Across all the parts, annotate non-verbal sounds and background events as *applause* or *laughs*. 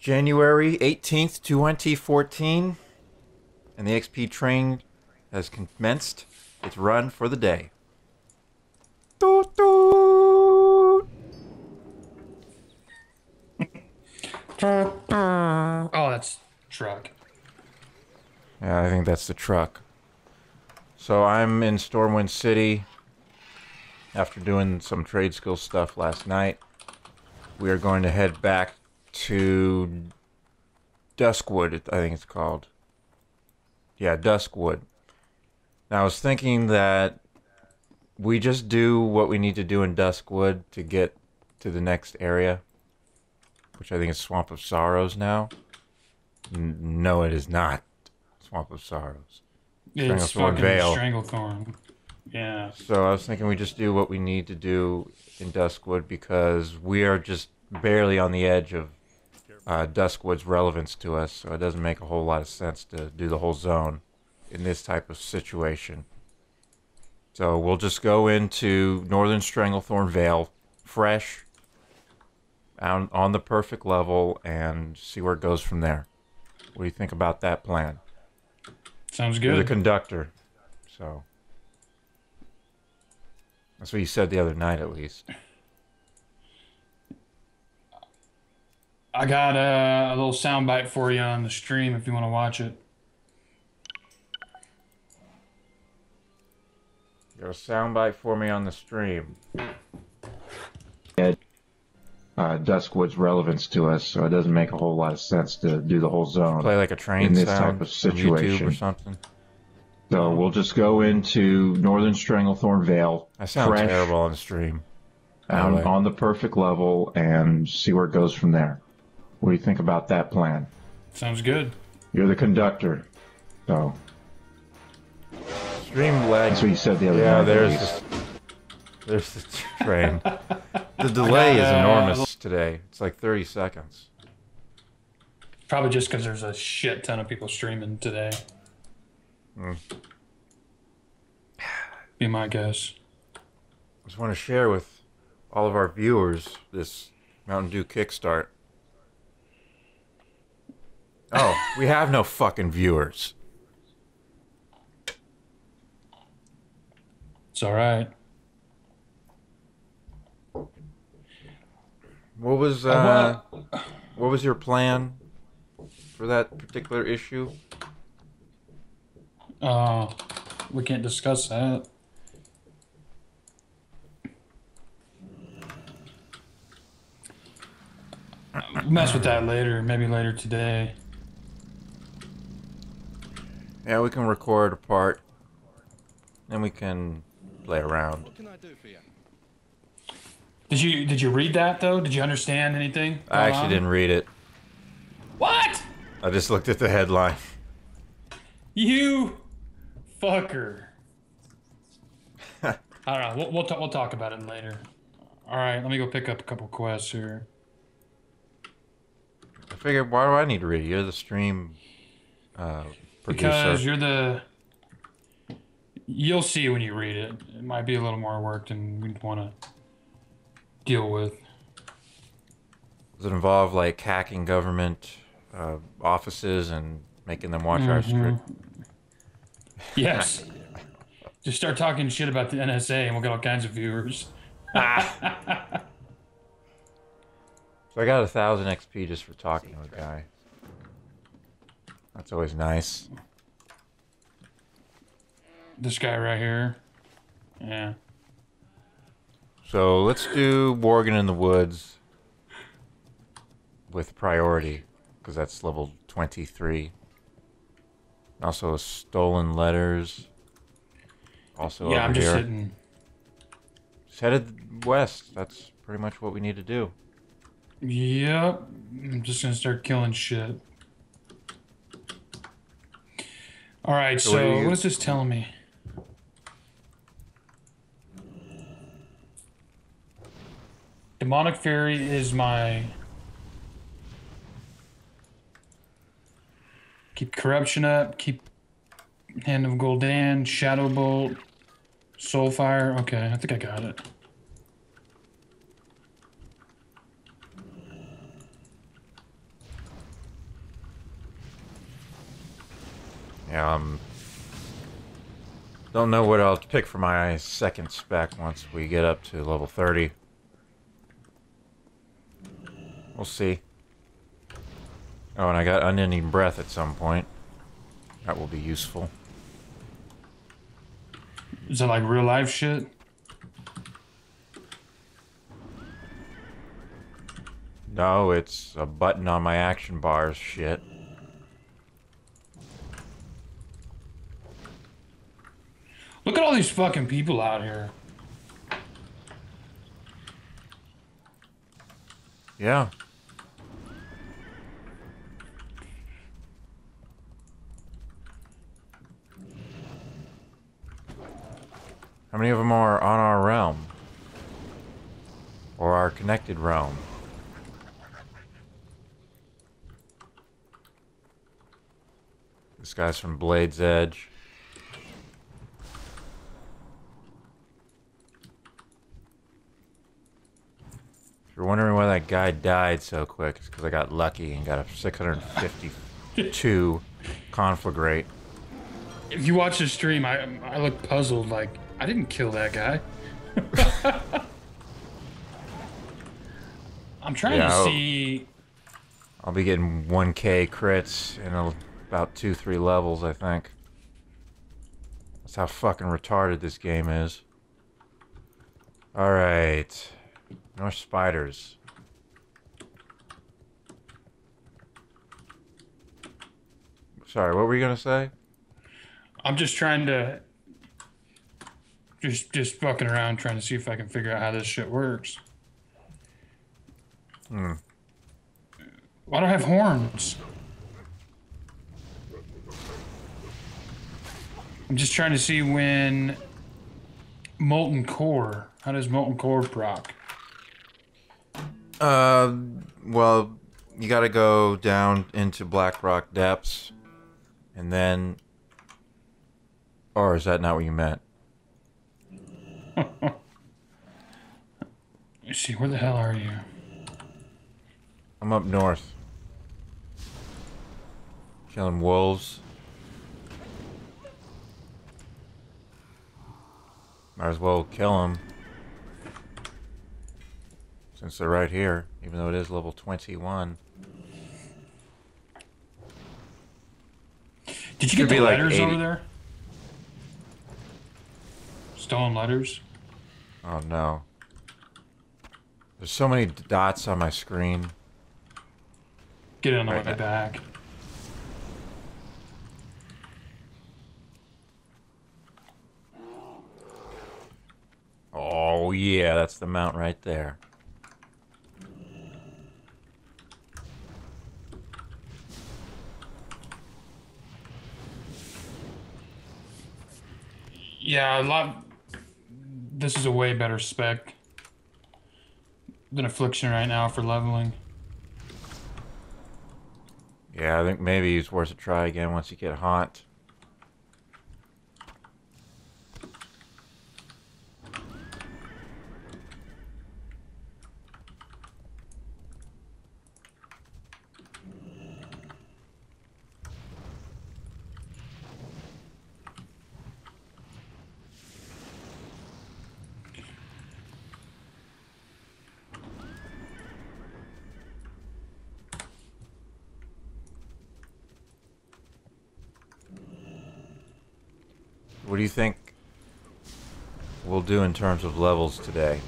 January 18th, 2014, and the XP train has commenced its run for the day. Toot, toot. *laughs* Oh, that's truck. Yeah, I think that's the truck. So I'm in Stormwind City after doing some trade skill stuff last night. We are going to head back to Duskwood, I think it's called. Yeah, Duskwood. Now I was thinking that we just do what we need to do in Duskwood to get to the next area, which I think is Swamp of Sorrows now. N- no, it is not Swamp of Sorrows. It's fucking Vale. Stranglethorn. Yeah. So I was thinking we just do what we need to do in Duskwood because we are just barely on the edge of uh, Duskwood's relevance to us. So it doesn't make a whole lot of sense to do the whole zone in this type of situation. So we'll just go into Northern Stranglethorn Vale fresh, on, on the perfect level, and see where it goes from there. What do you think about that plan? Sounds You're the conductor, so that's what you said the other night, at least. I got uh, a little soundbite for you on the stream if you want to watch it. You got a soundbite for me on the stream. uh, Duskwood's relevance to us, so it doesn't make a whole lot of sense to do the whole zone. Play like a train In this sound type of from YouTube or situation. something. So we'll just go into Northern Stranglethorn Vale, I sound fresh, terrible on the stream. um, Really. on the perfect level, and see where it goes from there. What do you think about that plan? Sounds good. You're the conductor, so Stream lag. that's what you said the other Yeah, night. there's the, there's the train. *laughs* the delay is uh, enormous today. It's like 30 seconds. Probably just because there's a shit ton of people streaming today. Hmm. Be my guess. I just want to share with all of our viewers this Mountain Dew Kickstart. Oh, we have no fucking viewers. It's all right. What was uh, what was your plan for that particular issue? Uh, we can't discuss that. Mess with that later, maybe later today. Yeah, we can record a part, and we can play around. What can I do for you? Did you did you read that though? Did you understand anything? I actually on? didn't read it. What? I just looked at the headline. You fucker. I don't know. We'll we'll, we'll talk about it later. All right, let me go pick up a couple quests here. I figured, why do I need to read? You're the stream uh, producer. Because you're the. You'll see when you read it. It might be a little more work than we'd want to deal with. Does it involve like hacking government uh, offices and making them watch our stream? *laughs* Yes. Just start talking shit about the NSA and we'll get all kinds of viewers. *laughs* So I got a thousand XP just for talking to a guy. That's always nice. This guy right here. Yeah. So let's do Morgan in the Woods with priority, because that's level 23. Also, stolen letters. Also, yeah, I'm just here. sitting. Just headed west. That's pretty much what we need to do. Yep. I'm just gonna start killing shit. All right. So So, what you- what is this telling me? Demonic Fury is my. Keep Corruption up. Keep Hand of Gul'dan, Shadow Bolt, Soulfire. Okay, I think I got it. Yeah, um, don't know what I'll pick for my second spec once we get up to level 30. We'll see. Oh, and I got unending breath at some point. That will be useful. Is it like real life shit? No, it's a button on my action bars shit. Look at all these fucking people out here. Yeah. Many of them are on our realm? Or our connected realm? This guy's from Blade's Edge. If you're wondering why that guy died so quick, it's because I got lucky and got a 652 *laughs* conflagrate. If you watch the stream, I I look puzzled. Like I didn't kill that guy. *laughs* I'm trying Yeah, to I'll- see. I'll be getting 1k crits in a, about 2 3 levels, I think. That's how fucking retarded this game is. Alright. More spiders. Sorry, what were you gonna say? I'm just trying to. Just just fucking around, trying to see if I can figure out how this shit works. Hmm. Why do I have horns? I'm just trying to see when molten core. How does molten core proc? Uh, well, you gotta go down into Blackrock Depths, and then. Or is that not what you meant? *laughs* Let me see. Where the hell are you? I'm up north. Killing wolves. Might as well kill them. Since they're right here, even though it is level 21. Did you get the letters 80. over there? Stolen letters? Oh no. There's so many dots on my screen. Get it on the Right way back. Oh yeah, that's the mount right there. Yeah, a lot. This is a way better spec than Affliction right now for leveling. Yeah, I think maybe it's worth a try again once you get hot. What do you think we'll do in terms of levels today?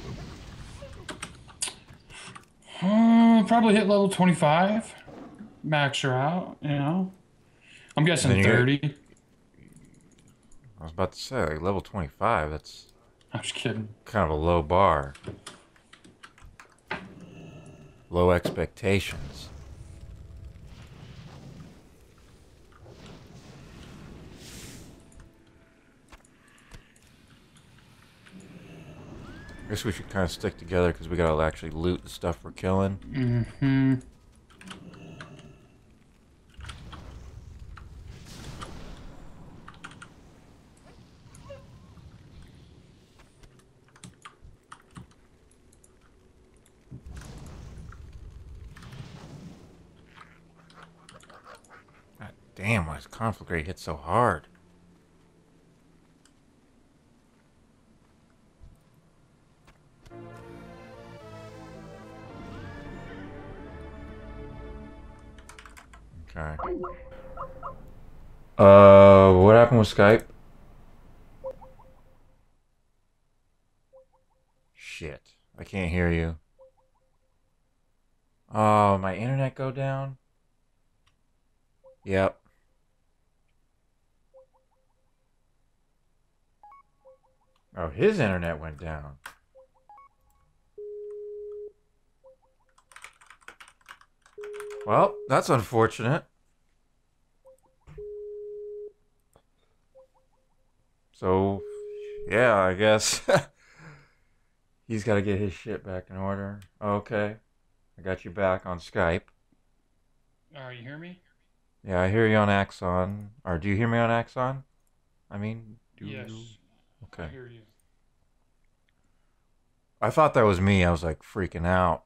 Uh, probably hit level 25. Max her out, you know? I'm guessing Then you're- 30. I was about to say, like, level 25, that's I'm just kidding. kind of a low bar. Low expectations. I guess we should kind of stick together because we gotta actually loot the stuff we're killing. Mm-hmm. God Damn, why is conflagrate hit so hard? Uh, what happened with Skype? Shit, I can't hear you. Oh, my internet go down? Yep. Oh, his internet went down. Well, that's unfortunate. So, yeah, I guess *laughs* he's got to get his shit back in order. Okay. I got you back on Skype. All right, you hear me? Yeah, I hear you on Axon. Or do you hear me on Axon? I mean, do yes. you? I Okay. hear you. I thought that was me. I was like freaking out.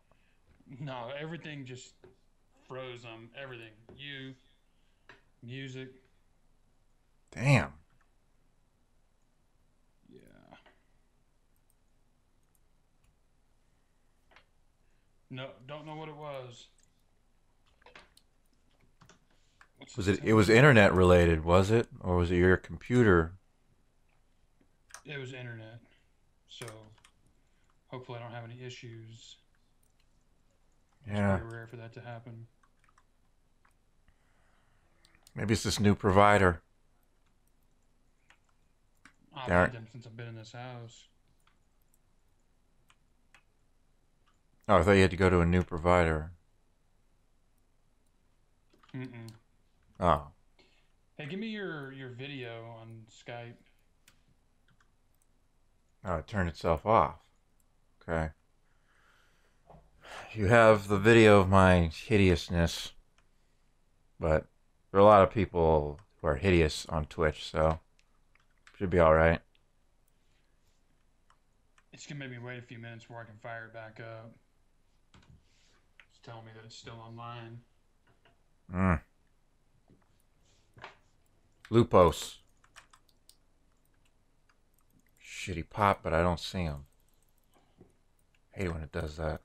No, everything just froze on everything. You, music. Damn. No, don't know what it was. What's Was it? It was internet related, was it, or was it your computer? It was internet. So hopefully I don't have any issues. It's Yeah. very rare for that to happen. Maybe it's this new provider. I've had them since I've been in this house. Oh, I thought you had to go to a new provider. Mm-mm. Oh, Hey, give me your your video on Skype. oh, it turned itself off. Okay. You have the video of my hideousness, but there are a lot of people who are hideous on Twitch, so should be all right. It's gonna make me wait a few minutes before I can fire it back up. Telling me that it's still online. Mm. Lupos. Shitty pop, but I don't see him. Hate when it does that.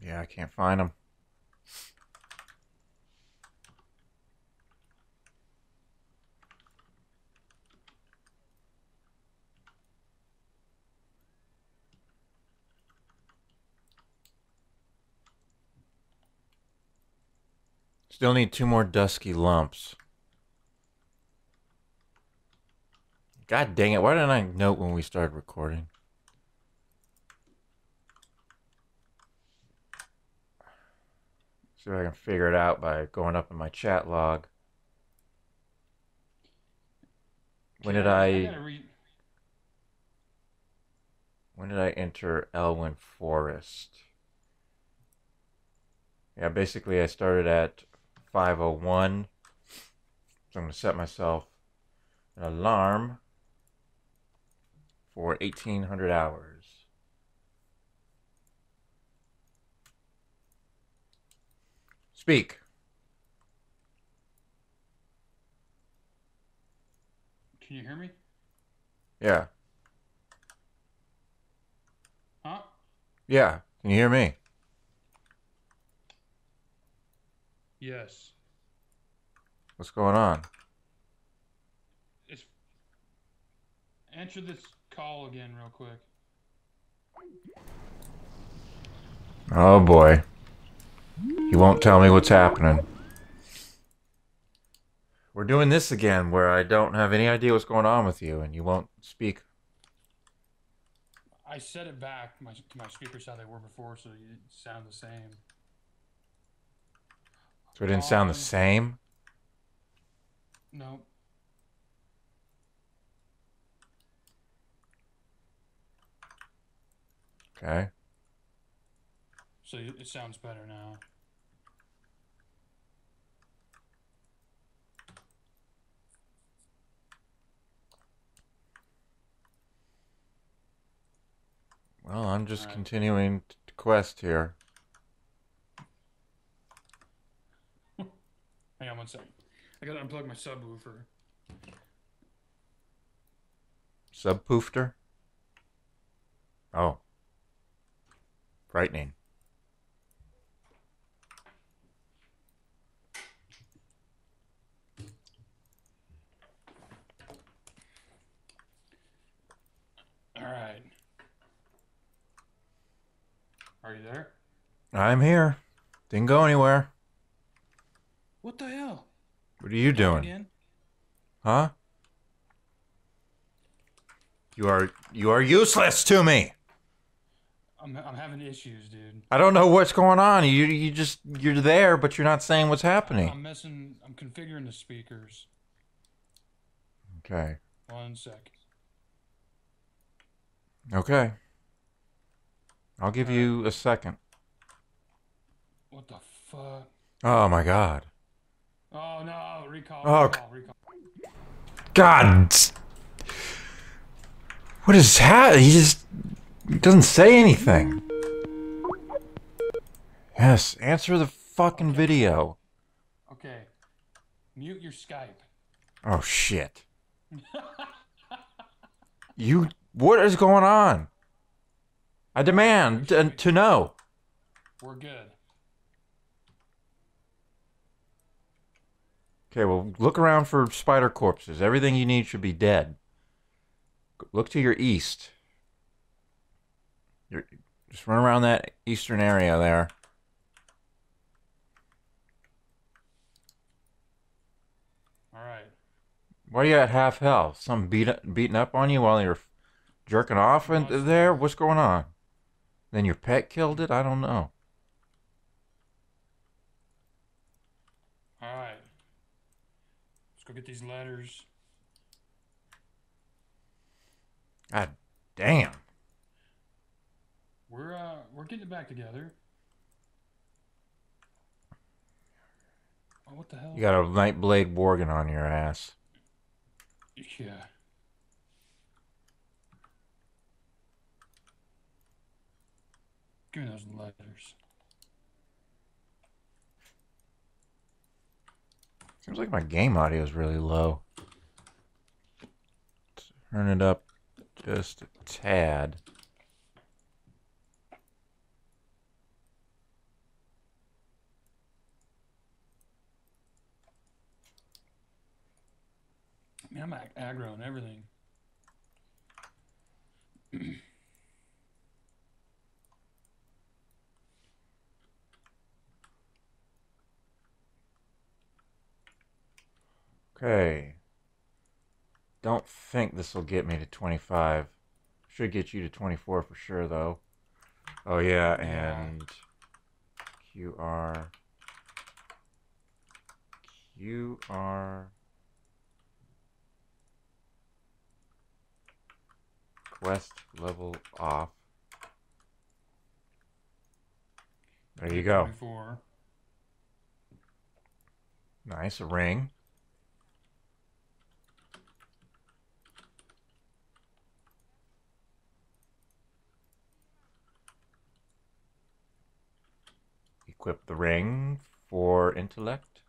Yeah, I can't find him. Still need two more dusky lumps. God dang it, why didn't I note when we started recording? See if I can figure it out by going up in my chat log. When did I when did I enter Elwynn Forest? Yeah, basically I started at 501. So I'm going to set myself an alarm for 1800 hours. Speak. Can you hear me? Yeah. Huh? Yeah. Can you hear me? Yes. What's going on? It's answer this call again real quick. Oh boy. You won't tell me what's happening. We're doing this again where I don't have any idea what's going on with you and you won't speak. I set it back my, to my speakers how they were before, so it sound the same. So it didn't sound the Um, same. No. Okay. So it sounds better now. Well, I'm just Alright. continuing to quest here. Hang on one sec. I gotta unplug my subwoofer. Subpoofter? Oh. Frightening. All right. Are you there? I'm here. Didn't go anywhere. What the hell? What are you doing? Huh? You are you are useless to me. I'm I'm having issues, dude. I don't know what's going on. You you just you're there, but you're not saying what's happening. I'm messing. I'm configuring the speakers. Okay. One sec. Okay. I'll give you a second. What the fuck? Oh my god. Oh no! Recall. Oh, recall, recall. God. What is that? He just doesn't say anything. Yes, answer the fucking video. Okay. Mute your Skype. Oh shit. You what is going on? I demand to, to know. We're good. Okay, well, look around for spider corpses. Everything you need should be dead. Look to your east. You're, just run around that eastern area there. All right. Why are you at half health? Some beat beating up on you while you're jerking off in there? What's going on? Then your pet killed it? I don't know. All right. Go get these letters. God damn. We're uh we're getting it back together. Oh, what the hell? You got a Nightblade Worgen on your ass. Yeah. Give me those letters. Seems like my game audio is really low. Turn it up just a tad. I mean, I'm ag- aggro and everything. *clears throat* Okay. Don't think this will get me to 25. Should get you to 24 for sure, though. Oh, yeah, and QR. QR. Quest level off. There you go. 24. Nice, a ring. Equip the ring for intellect.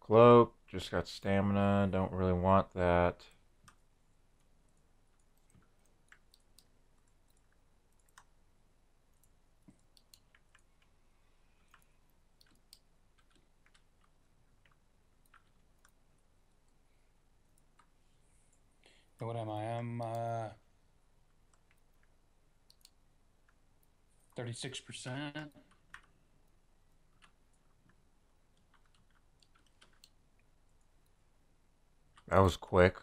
Cloak, just got stamina, don't really want that. So what am I? I'm uh, 36%. That was quick.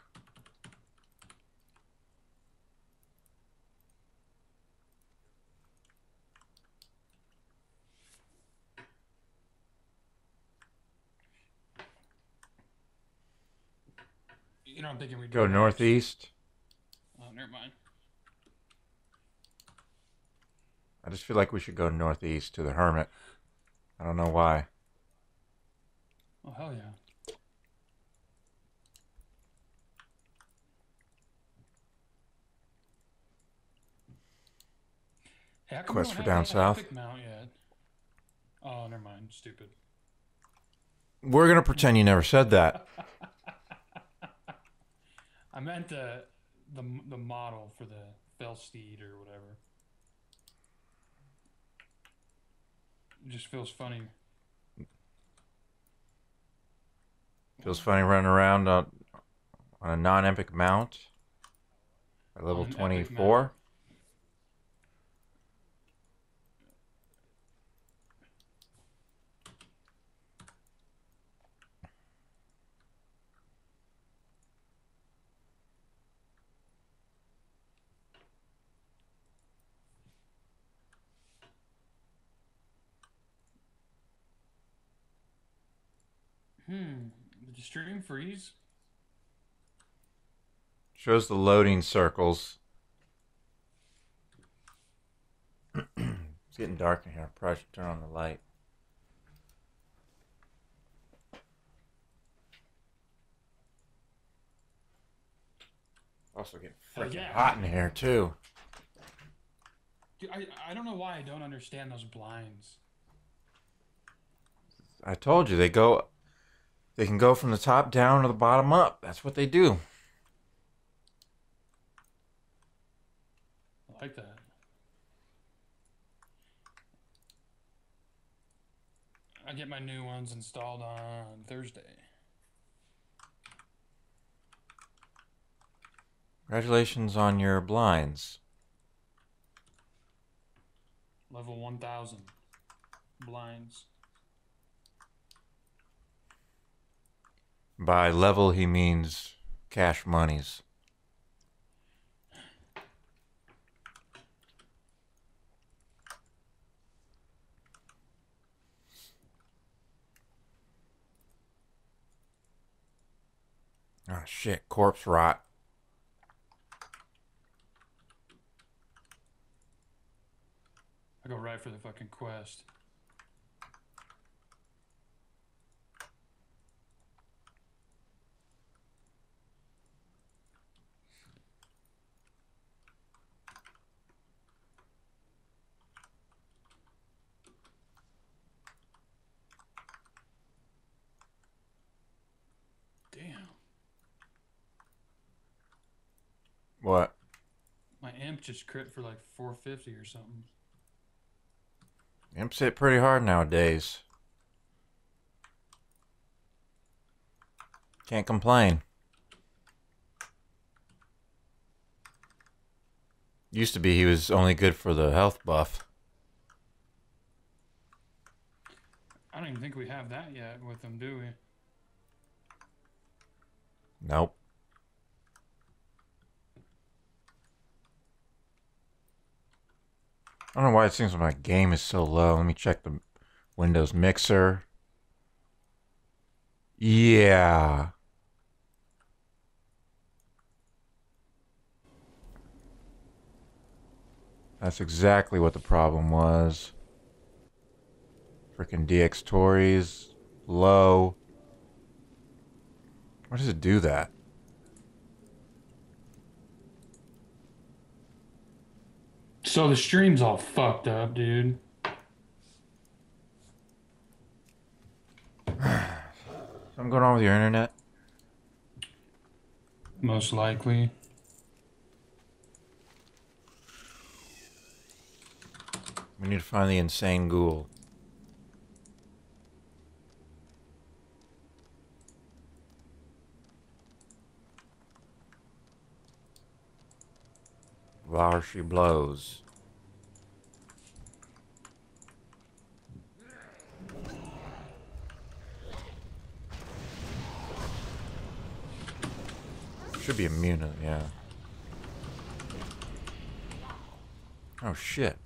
You know, I'm thinking we Go northeast. Oh, never mind. I just feel like we should go northeast to the hermit. I don't know why. Oh hell yeah. Hey, how come we Quest for down south? mount yet? Oh, never mind. Stupid. We're gonna pretend you never said that. *laughs* I meant the the the model for the Felsteed or whatever. It just feels funny. Feels funny running around on, on a non-epic mount at level 24. The stream freeze? Shows the loading circles. it's getting dark in here. I Probably should turn on the light. Also getting Hell freaking yeah. hot in here too. Dude, I I don't know why I don't understand those blinds. I told you they go they can go from the top down or the bottom up. That's what they do. I like that. I get my new ones installed on Thursday. Congratulations on your blinds. Level 1000 blinds. By level he means cash monies. Oh shit, corpse rot. I go right for the fucking quest. Damn. What? My imp just crit for like 450 or something. Imps hit pretty hard nowadays. Can't complain. Used to be he was only good for the health buff. I don't even think we have that yet with them, do we? Nope. I don't know why it seems like my game is so low. Let me check the Windows mixer. Yeah. That's exactly what the problem was. Freaking DX Tories low. Why does it do that? So the stream's all fucked up, dude. Something going on with your internet? Most likely. We need to find the insane ghoul. While she blows. Should be immune, yeah. Oh shit.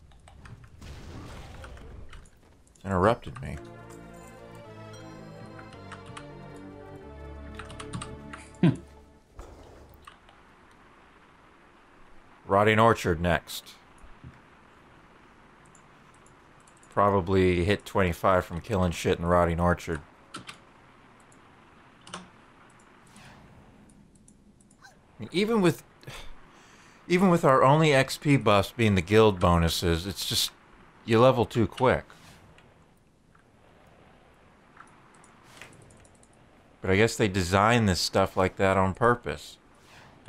Interrupted me. Rotting Orchard next. Probably hit 25 from killing shit in Rotting Orchard. Even with even with our only XP buffs being the guild bonuses, it's just you level too quick. But I guess they design this stuff like that on purpose.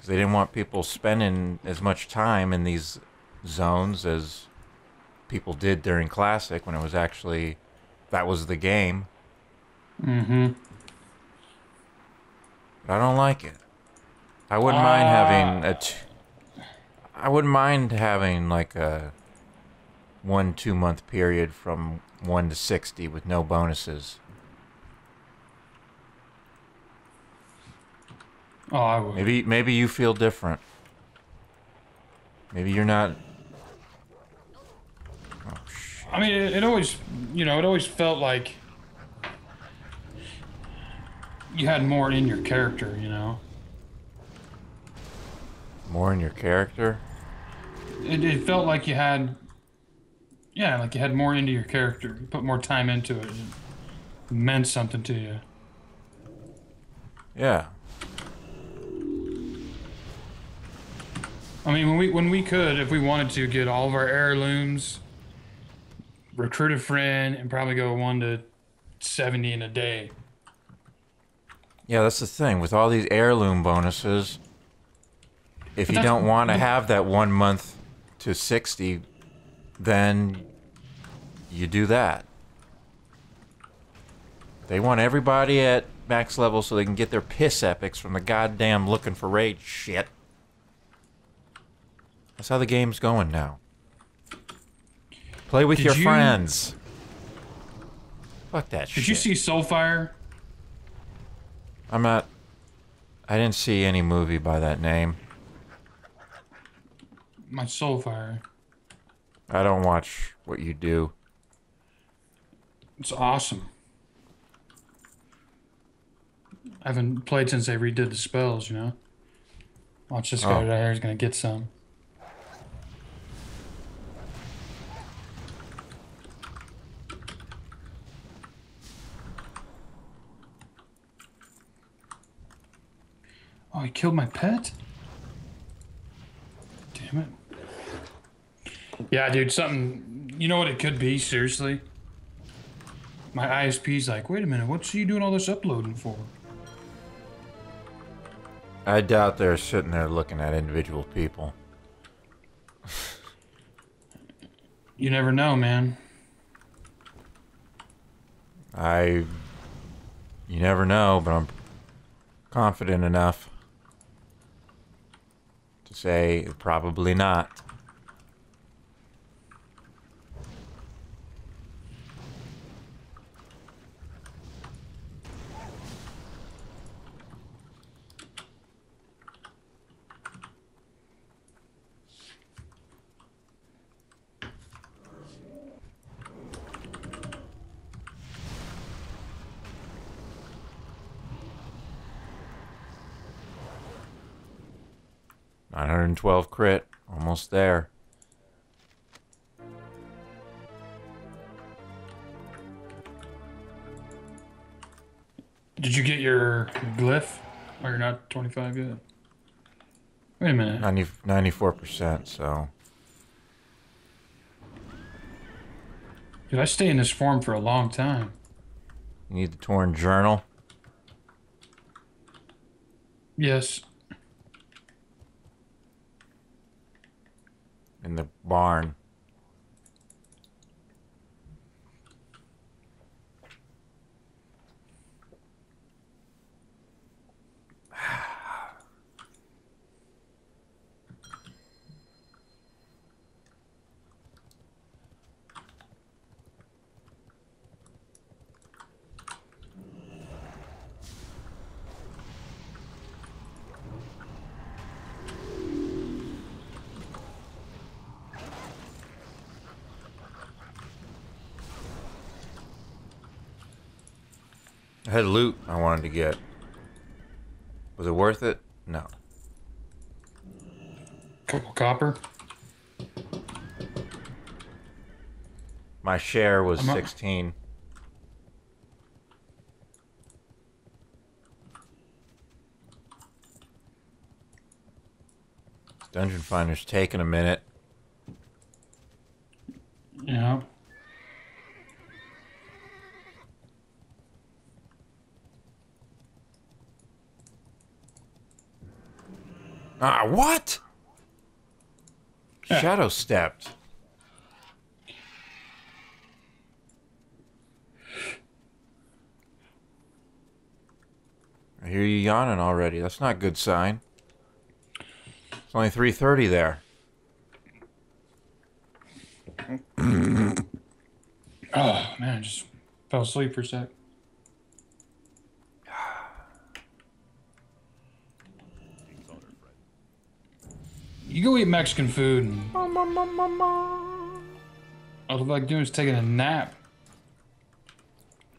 Because they didn't want people spending as much time in these zones as people did during Classic when it was actually that was the game. Mm-hmm. But I don't like it. I wouldn't mind having a. T- I wouldn't mind having like a one two month period from one to sixty with no bonuses. Oh, I would. Maybe maybe you feel different. Maybe you're not. Oh shit! I mean, it, it always, you know, it always felt like you had more in your character, you know. More in your character. It, it felt like you had, yeah, like you had more into your character. You put more time into it. It meant something to you. Yeah. I mean, when we when we could, if we wanted to, get all of our heirlooms, recruit a friend, and probably go one to seventy in a day. Yeah, that's the thing with all these heirloom bonuses. If you don't want to have that one month to 60, then you do that. They want everybody at max level so they can get their piss epics from the goddamn looking for raid shit. That's how the game's going now. Play with Did your you- friends. Fuck that shit. Did you see Soulfire? I'm not. I didn't see any movie by that name. My Soulfire. I don't watch what you do. It's awesome. I haven't played since they redid the spells, you know? Watch this guy Oh. right He's gonna get some. Oh, he killed my pet? Damn it. Yeah, dude, something. You know what it could be, seriously? My ISP's like, wait a minute, what's he doing all this uploading for? I doubt they're sitting there looking at individual people. You never know, man. I. You never know, but I'm confident enough say probably not. 45 yet. Wait a minute. 90, 94%, so. Dude, I stay in this form for a long time. You need the torn journal? Yes. In the barn. I had loot I wanted to get. Was it worth it? No. Couple copper. My share was I'm 16. Dungeon Finder's taking a minute. Yeah. Ah, what? Yeah. Shadow stepped. I hear you yawning already. That's not a good sign. It's only 3:30 there. *clears throat* Oh man, I just fell asleep for a sec. Go eat Mexican food. And all I like doing is taking a nap.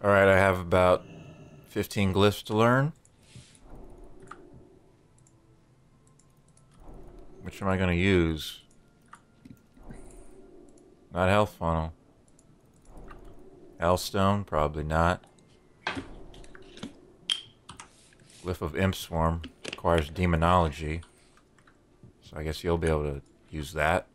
All right, I have about 15 glyphs to learn. Which am I going to use? Not health funnel. Hellstone, probably not. Glyph of Imp Swarm requires demonology. I guess you'll be able to use that.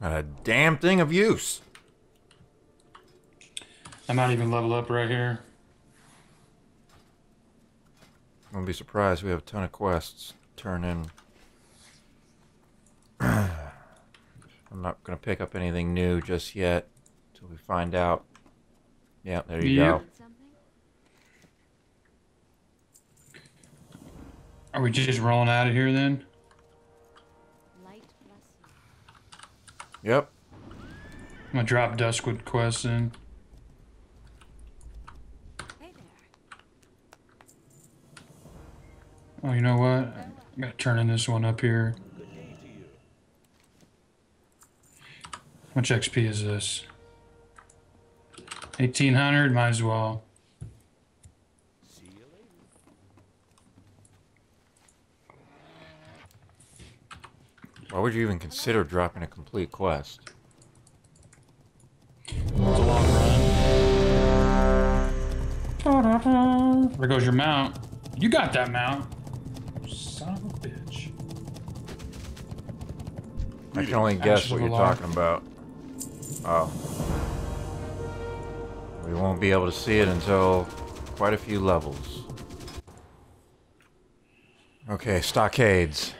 Not a damn thing of use. I might even level up right here. I won't be surprised. We have a ton of quests to turn in. *clears throat* I'm not going to pick up anything new just yet until we find out. Yeah, there you Yep. go. Are we just rolling out of here then? Light bless you. Yep. I'm gonna drop Duskwood quest in. Hey there. Oh, you know what? I gotta turn in this one up here. How much XP is this? 1800, might as well. Why would you even consider dropping a complete quest? It's a long run. There goes your mount. You got that mount. Son of a bitch. I can only guess Ashes what you're Al'ar. talking about. Oh. We won't be able to see it until quite a few levels. Okay, stockades.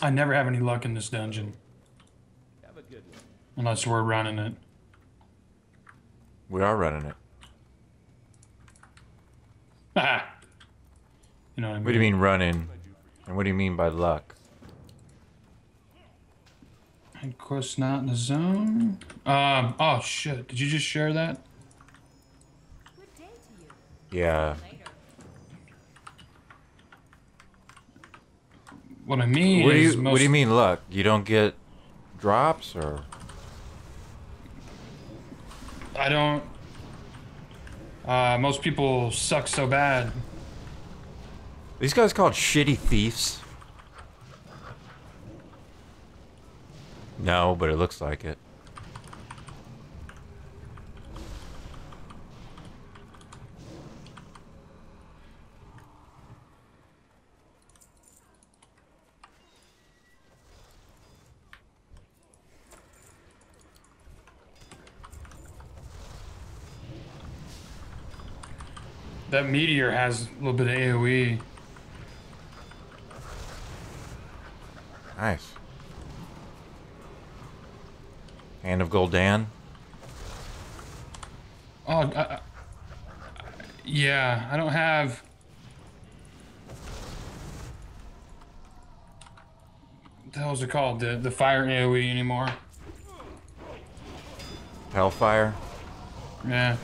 I never have any luck in this dungeon. Unless we're running it. We are running it. *laughs* You know what I mean? What do you mean running? And what do you mean by luck? And course not in the zone. Um. Oh shit! Did you just share that? Good day to you. Yeah. What I mean What do is you. What do you mean luck? You don't get drops or I don't. Uh, most people suck so bad. these guys called shitty thieves? No, but it looks like it. That meteor has a little bit of. AOE. Nice. Hand of Gul'dan. Oh, I, I, yeah. I don't have. What the hell is it called? The the fire AOE anymore? Hellfire. Yeah.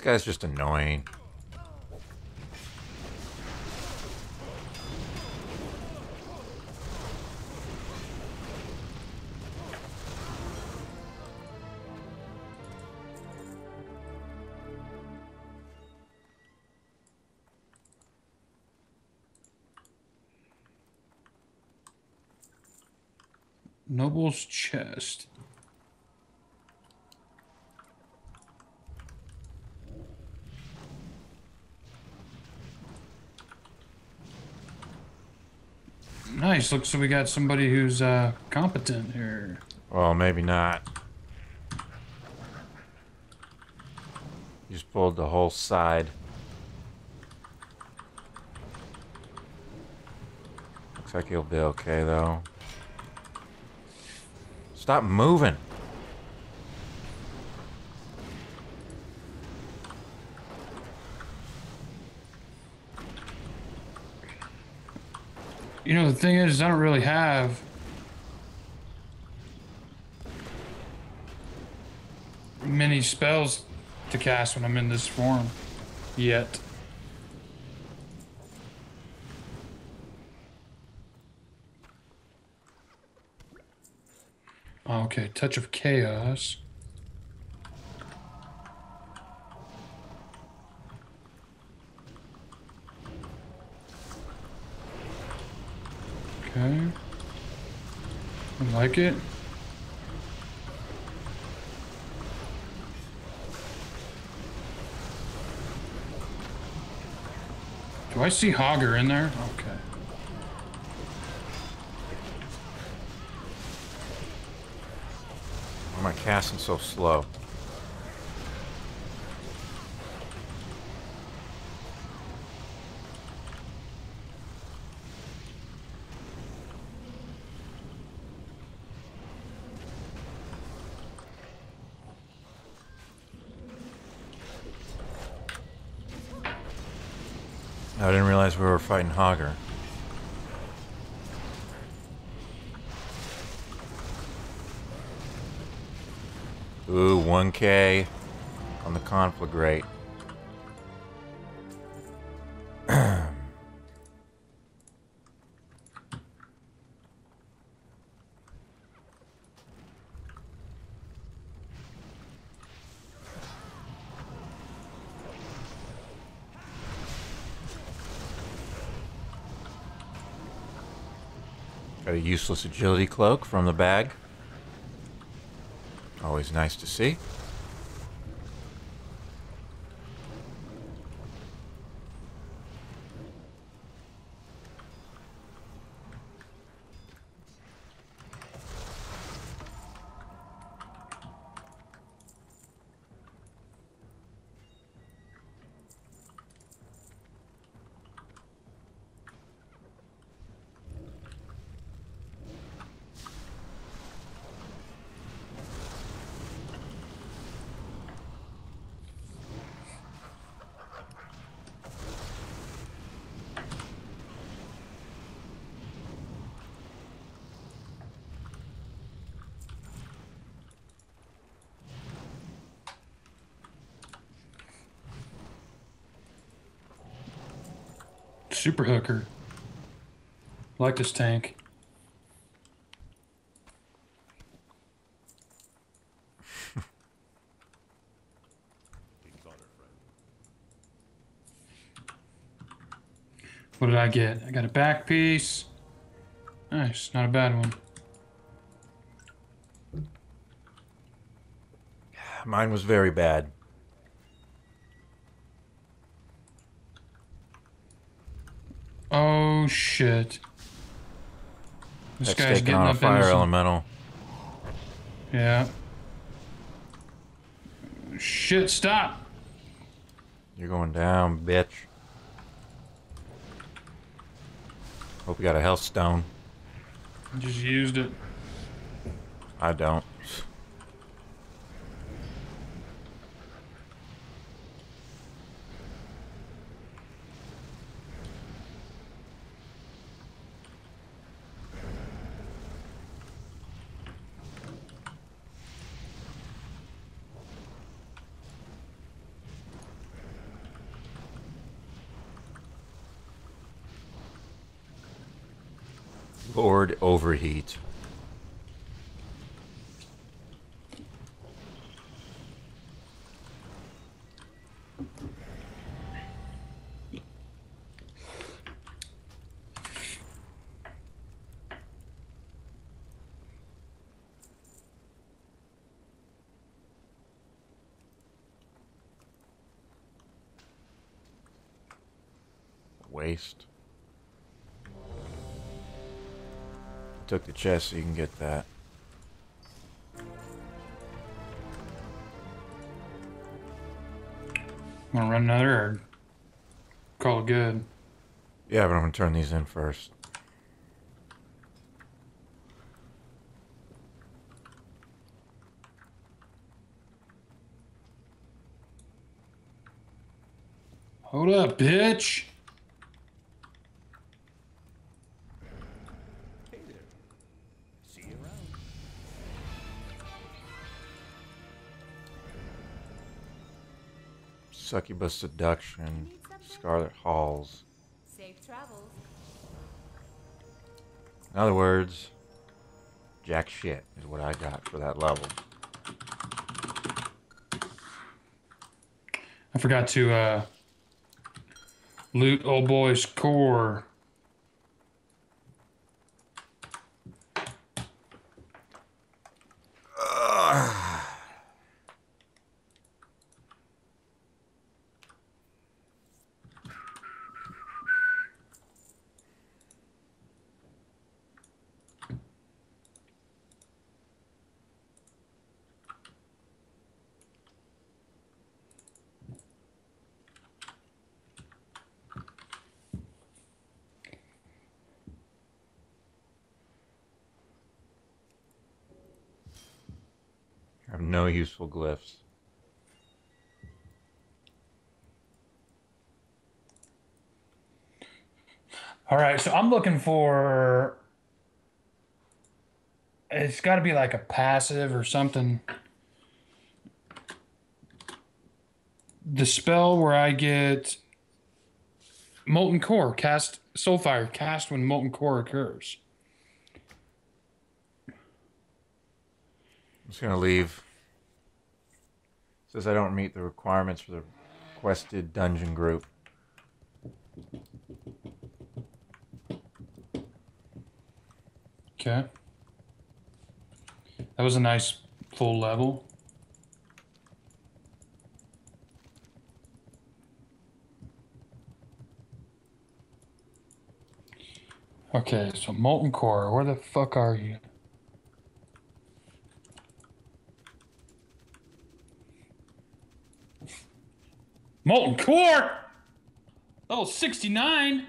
This guy's just annoying. Noble's chest. Nice. Looks like we got somebody who's uh, competent here. Well, maybe not. Just pulled the whole side. Looks like he'll be okay, though. Stop moving. You know, the thing is, I don't really have many spells to cast when I'm in this form yet. Okay, touch of chaos. Okay. I like it. Do I see Hogger in there? Okay. Why am I casting so slow? I didn't realize we were fighting Hogger. Ooh, 1k on the conflagrate. A useless agility cloak from the bag. Always nice to see. Super hooker. Like this tank. *laughs* What did I get? I got a back piece. Nice, not a bad one. Mine was very bad. Oh shit. This That's guy's getting on a up fire some- elemental. Yeah. Shit, stop. You're going down, bitch. Hope you got a health stone. Just used it. I don't. The chest so you can get that. Want to run another or call it good? Yeah, but I'm gonna turn these in first. Hold up, bitch. Succubus Seduction, Scarlet Halls. Safe travels. In other words, jack shit is what I got for that level. I forgot to uh, loot old boy's core. I have no useful glyphs. All right, so I'm looking for. It's got to be like a passive or something. The spell where I get molten core cast soulfire cast when molten core occurs. I'm just gonna leave. Says I don't meet the requirements for the requested dungeon group. Okay. That was a nice full level. Okay, so molten core, where the fuck are you? Molten core? Level 69?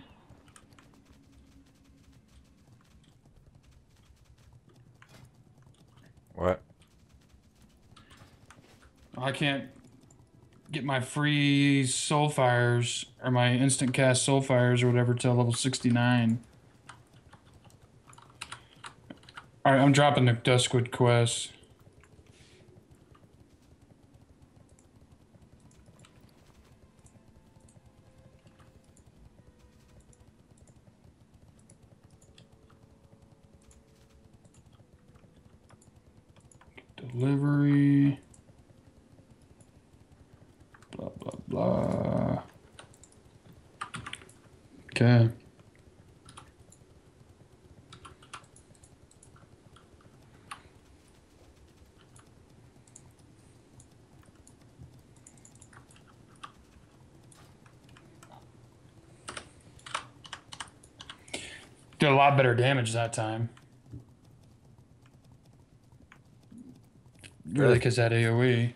What? Oh, I can't get my free soul fires or my instant cast soul fires or whatever till level 69. All right, I'm dropping the Duskwood quest. Delivery. Blah, blah, blah. Okay. Did a lot better damage that time. Really, because that. AoE.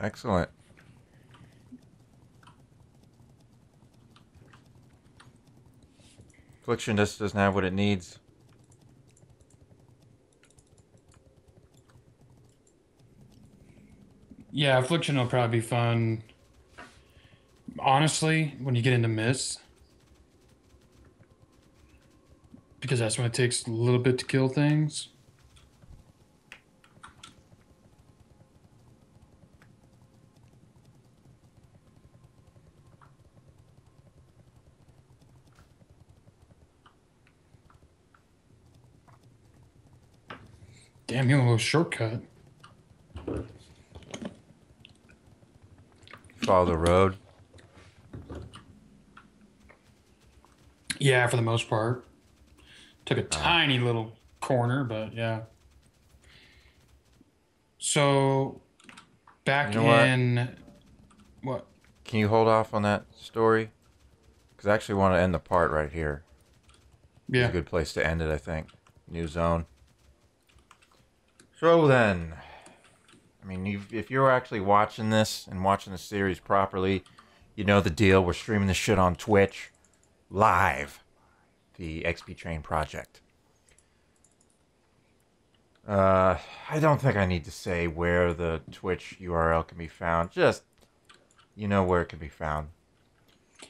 Excellent. Affliction just doesn't have what it needs. Yeah, Affliction will probably be fun. Honestly, when you get into Mist. Because that's when it takes a little bit to kill things. Damn, you a little shortcut. Follow the road. Yeah, for the most part. Took a oh. tiny little corner, but yeah. So back You know in what? Can you hold off on that story? Because I actually want to end the part right here. It's Yeah. a good place to end it, I think. New zone. So then, I mean, you've, if you're actually watching this and watching the series properly, you know the deal. We're streaming this shit on Twitch live. The XP Train Project. Uh, I don't think I need to say where the Twitch URL can be found. Just, you know where it can be found.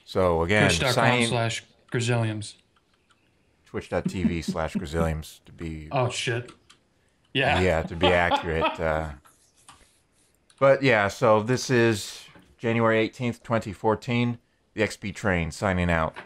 So again, Twitch.com slash Grizzilliams. twitch.tv *laughs* slash Grizzilliams to be Oh shit. Yeah. yeah to be accurate uh, but yeah so this is january 18th 2014 the xp train signing out